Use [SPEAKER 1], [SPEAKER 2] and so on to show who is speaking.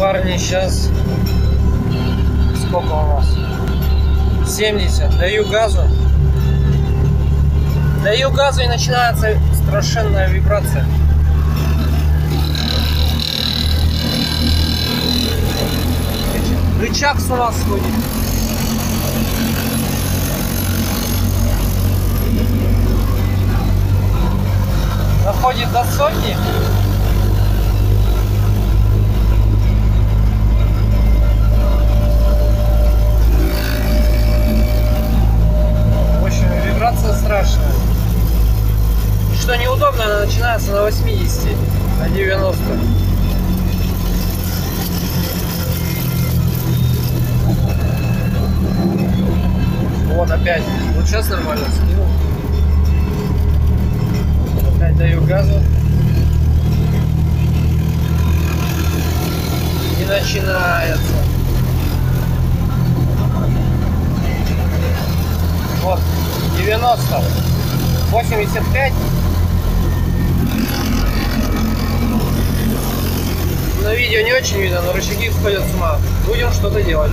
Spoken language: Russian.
[SPEAKER 1] парни, сейчас сколько у нас? 70. Даю газу. Даю газу и начинается страшенная вибрация. Рычаг с ума сходит. Доходит до сотни. И что неудобно, она начинается на 80, на 90. Вот опять. Вот сейчас нормально скинул. Опять даю газу. И начинается. Вот, 90, 85. На видео не очень видно, но рычаги сходят с ума. Будем что-то делать.